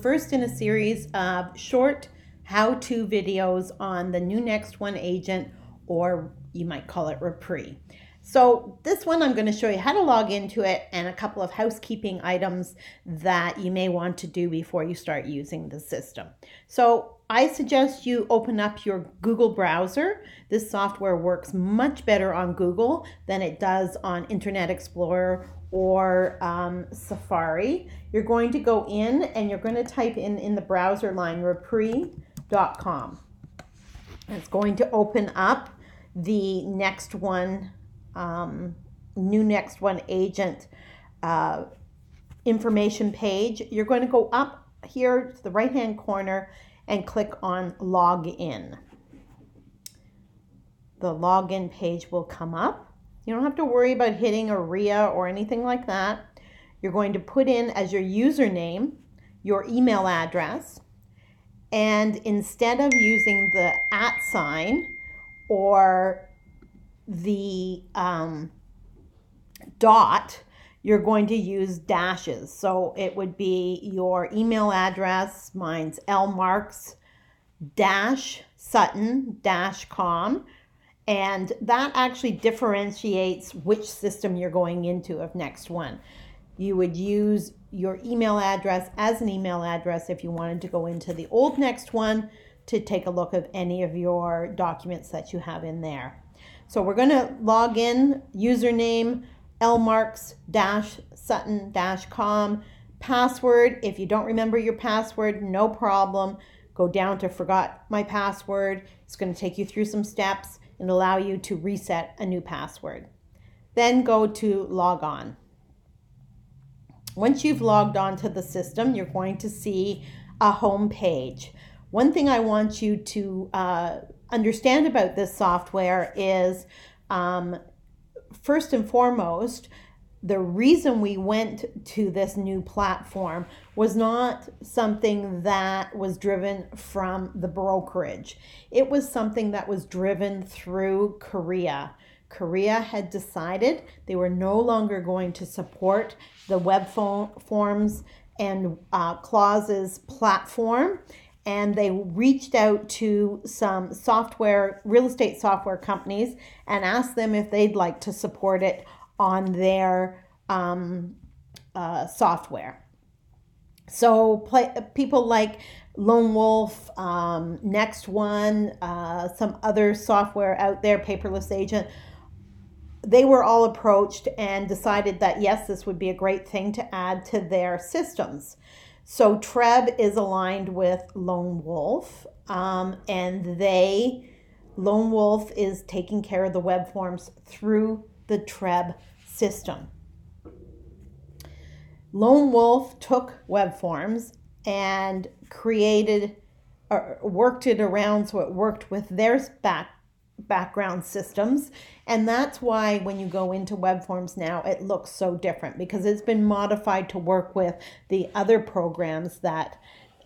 first in a series of short how-to videos on the new Nexone agent, or you might call it Repree. So this one, I'm going to show you how to log into it and a couple of housekeeping items that you may want to do before you start using the system. So I suggest you open up your Google browser. This software works much better on Google than it does on Internet Explorer or um, Safari. You're going to go in and you're going to type in in the browser line repree.com. It's going to open up the Nexone um, new Nexone agent uh, information page. You're going to go up here to the right hand corner and click on login. The login page will come up. You don't have to worry about hitting a RIA or anything like that. You're going to put in as your username your email address. And instead of using the at sign or the um, dot, you're going to use dashes. So it would be your email address, mine's lmarks dash sutton dash com. And that actually differentiates which system you're going into of Nexone. You would use your email address as an email address if you wanted to go into the old Nexone to take a look of any of your documents that you have in there. So we're going to log in username lmarks-sutton-com password. If you don't remember your password, no problem. Go down to forgot my password. It's going to take you through some steps and allow you to reset a new password. Then go to log on. Once you've logged on to the system, you're going to see a home page. One thing I want you to uh, understand about this software is um, first and foremost, the reason we went to this new platform was not something that was driven from the brokerage. It was something that was driven through CREA. CREA had decided they were no longer going to support the web forms and uh, clauses platform and they reached out to some software, real estate software companies, and asked them if they'd like to support it on their um, uh, software. So play, people like Lone Wolf, um, Nexone, uh, some other software out there, Paperless Agent, they were all approached and decided that yes, this would be a great thing to add to their systems. So Treb is aligned with Lone Wolf, um, and they, Lone Wolf is taking care of the web forms through the Treb system. Lone Wolf took web forms and created or worked it around so it worked with their back background systems. And that's why when you go into web forms now, it looks so different because it's been modified to work with the other programs that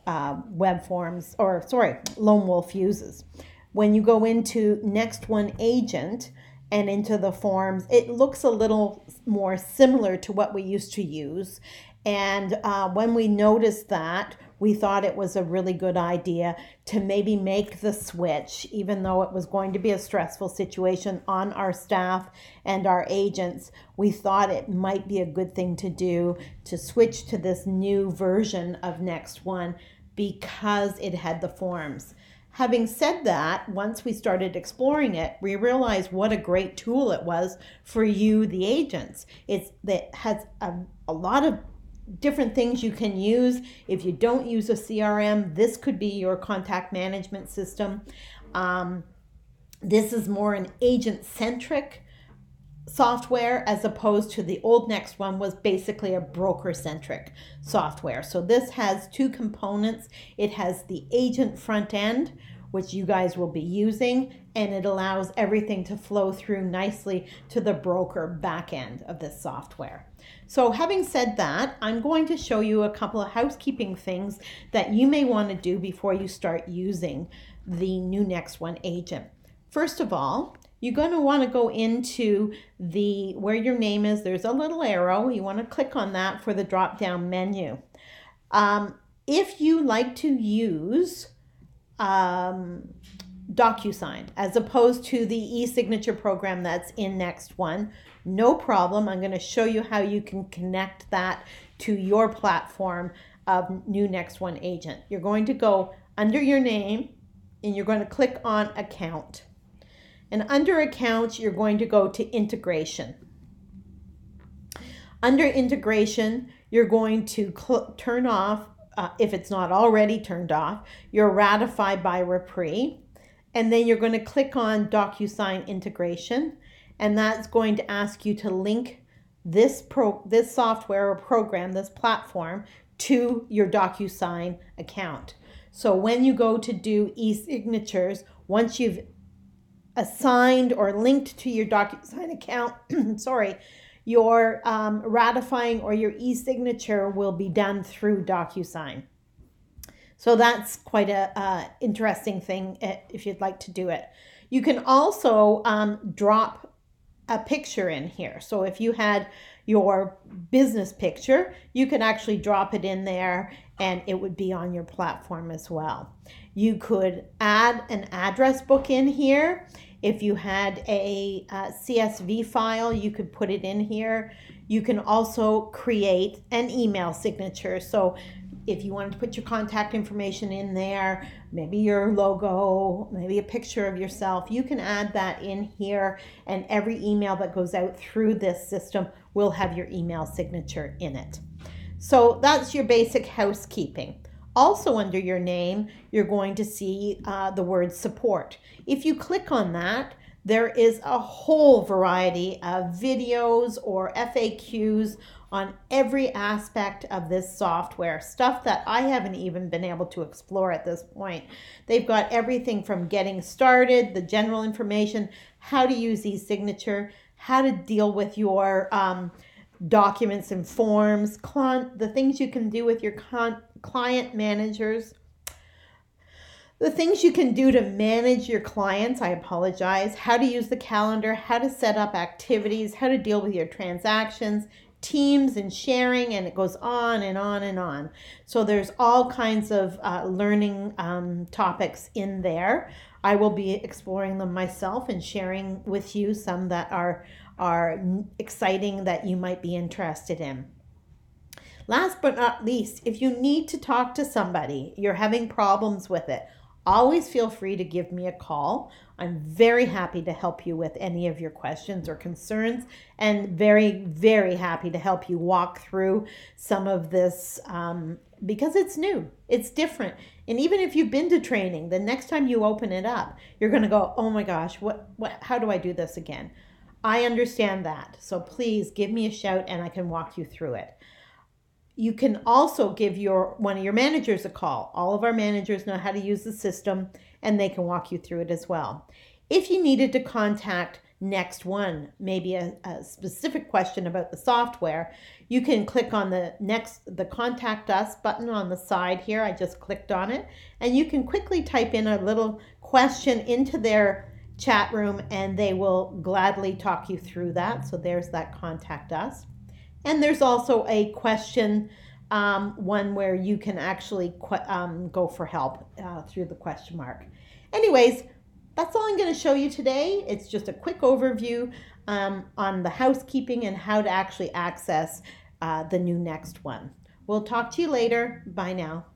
uh, web forms, or sorry, Lone Wolf uses. When you go into Nexone Agent and into the forms, it looks a little more similar to what we used to use. And uh, when we noticed that, we thought it was a really good idea to maybe make the switch, even though it was going to be a stressful situation on our staff and our agents. We thought it might be a good thing to do to switch to this new version of Nexone because it had the forms. Having said that, once we started exploring it, we realized what a great tool it was for you, the agents. It's that has a, a lot of different things you can use. If you don't use a CRM, this could be your contact management system. Um, this is more an agent centric software as opposed to the old Nexone was basically a broker centric software. So this has two components. It has the agent front end, which you guys will be using, and it allows everything to flow through nicely to the broker back end of this software. So having said that, I'm going to show you a couple of housekeeping things that you may want to do before you start using the new Nexone agent. First of all, you're going to want to go into the where your name is. There's a little arrow. You want to click on that for the drop down menu. Um, if you like to use um, DocuSign as opposed to the e-signature program that's in Nexone, no problem. I'm going to show you how you can connect that to your platform of New Nexone Agent. You're going to go under your name and you're going to click on Account. And under Accounts, you're going to go to Integration. Under Integration, you're going to cl- turn off, uh, if it's not already turned off, your Ratify by Repree. And then you're going to click on DocuSign Integration and that's going to ask you to link this pro this software or program, this platform to your DocuSign account. So when you go to do e-signatures, once you've assigned or linked to your DocuSign account, sorry, your um, ratifying or your e-signature will be done through DocuSign. So that's quite a uh, interesting thing eh, if you'd like to do it. You can also um, drop a picture in here. So if you had your business picture, you can actually drop it in there and it would be on your platform as well. You could add an address book in here. If you had a, uh, a CSV file, you could put it in here. You can also create an email signature. So if you wanted to put your contact information in there, maybe your logo, maybe a picture of yourself, you can add that in here. And every email that goes out through this system will have your email signature in it. So that's your basic housekeeping. Also, under your name, you're going to see uh, the word support. If you click on that, there is a whole variety of videos or FAQs on every aspect of this software, stuff that I haven't even been able to explore at this point. They've got everything from getting started, the general information, how to use e-signature, how to deal with your um, documents and forms, the things you can do with your con- client managers, the things you can do to manage your clients. I apologize. How to use the calendar, how to set up activities, how to deal with your transactions, teams and sharing, and it goes on and on and on. So there's all kinds of uh, learning um, topics in there. I will be exploring them myself and sharing with you some that are are exciting that you might be interested in. Last but not least, if you need to talk to somebody, you're having problems with it, always feel free to give me a call. I'm very happy to help you with any of your questions or concerns, and very, very happy to help you walk through some of this um, because it's new, it's different. And even if you've been to training, the next time you open it up, you're going to go, "Oh my gosh, what, what? How do I do this again?" I understand that, so please give me a shout, and I can walk you through it you can also give your one of your managers a call. All of our managers know how to use the system and they can walk you through it as well. If you needed to contact Nexone, maybe a, a specific question about the software, you can click on the next the contact us button on the side here. I just clicked on it and you can quickly type in a little question into their chat room and they will gladly talk you through that. So there's that contact us. And there's also a question um, one where you can actually qu- um, go for help uh, through the question mark. Anyways, that's all I'm going to show you today. It's just a quick overview um, on the housekeeping and how to actually access uh, the new Nexone. We'll talk to you later. Bye now.